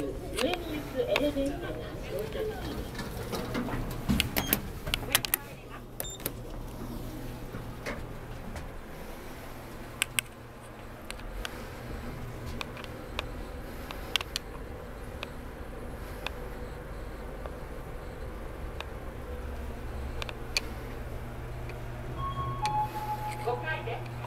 上に行くエレベーターが到着し5回です。